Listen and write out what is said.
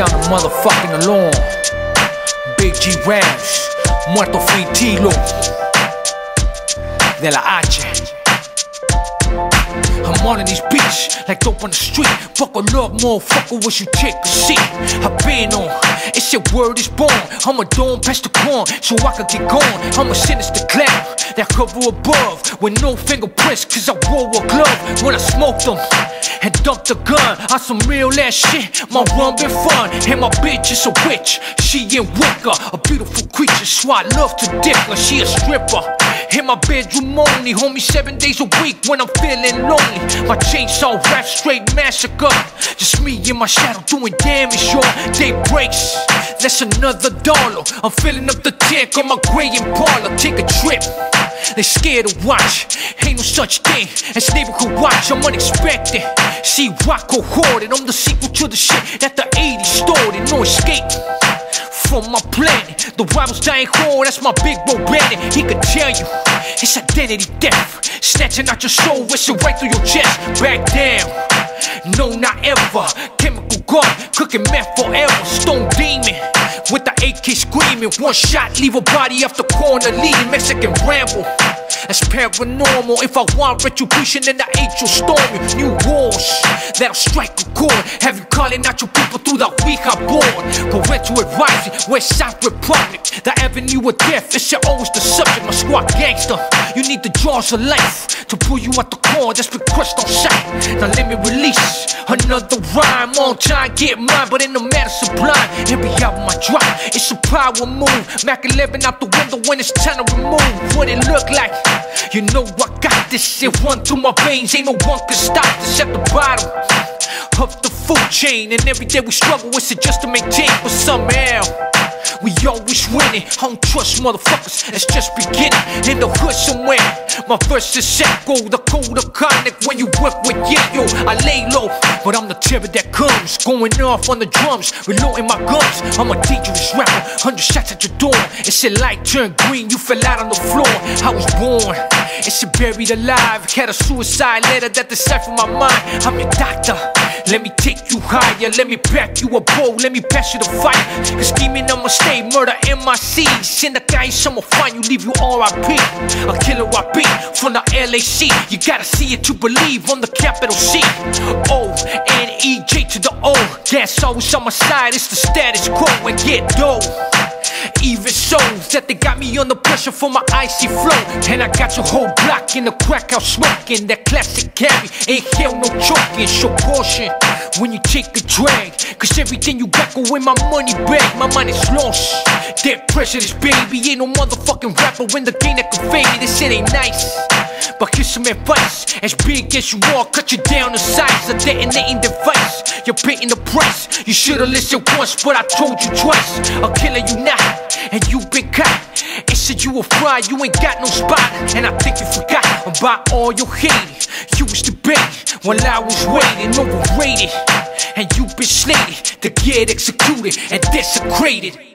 motherfucking alone. Big G Rams, muerto fritilo de la H. I'm on in these beats like dope on the street. Fuck a love, motherfucker, what you a seat. I've been on, it's your word is born. I'm a dome past the corn, so I can get going. I'm a sinister clown that cover above with no fingerprints, cause I wore a glove when I smoked them and dumped a gun on some real ass shit. My run been fun, and my bitch is a witch. She in Wicca, a beautiful creature, so I love to dick her. She a stripper. In my bedroom only, homie, seven days a week when I'm feeling lonely. My chainsaw rap straight massacre. Just me in my shadow doing damage, y'all. Day breaks, that's another dollar. I'm filling up the tank on my gray Impala. Take a trip. They scared to watch. Ain't no such thing as neighborhood watch. I'm unexpected. See, Rocco hoarded. I'm the sequel to the shit that the 80s started. No escape from my planet. The rivals dying hard, that's my big bro Brandon. He could tell you it's identity theft. Snatching out your soul, whistling right through your chest. Back down. No, not ever. Chemical gun, cooking meth forever. Stone demon with the AK screaming. One shot, leave a body off the corner, leading Mexican ramble. That's paranormal. If I want retribution, then I H will storm. New wars that'll strike a chord. Have you calling out your people through the week I board? Parental advisory, West South Republic. The avenue of death, it's always the subject. My squad gangster. You need the jaws of life to pull you out the core that's been crushed on sight. Now let me release another rhyme on time, get mine, but in the matter sublime. Every album I drop, it's a power move. Mac 11 out the window when it's time to remove what it look like. You know I got this shit run through my veins, ain't no one can stop this at the bottom of the food chain. And every day we struggle with it just to maintain, but somehow. We always winning. I don't trust motherfuckers. It's just beginning in the hood somewhere. My verse is echo, the code of conduct when you work with yeah, yo. I lay low, but I'm the terror that comes. Going off on the drums, reloading my guns. I'm a dangerous rapper. Hundred shots at your door. It's a light turned green. You fell out on the floor. I was born. It's a buried alive. Had a suicide letter that deciphered my mind. I'm your doctor. Let me take you higher. Let me pack you a bowl. Let me pass you the fight. Cause scheming I'ma stay. Murder MIC. Send a guy, someone find you, leave you RIP. A killer I beat from the LAC. You gotta see it to believe on the capital C. O N E J to the O. Gas always on my side. It's the status quo and get dough. Even shows that they got me under pressure for my icy flow. And I got your whole block in the crack out smoking. That classic carry, ain't hell no choking. Show caution when you take a drag. Cause everything you got go in my money bag. My mind is lost. Dead prejudice, baby. Ain't no motherfucking rapper in the game that can fade me. This shit ain't nice. But here's some advice. As big as you are, cut you down to size. A detonating device. You're paying the price. You should've listened once, but I told you twice. I'll kill you now, and you've been caught. It said you a fraud, you ain't got no spot. And I think you forgot about all your hate. You was debating while I was waiting, overrated. And you've been slated to get executed and desecrated.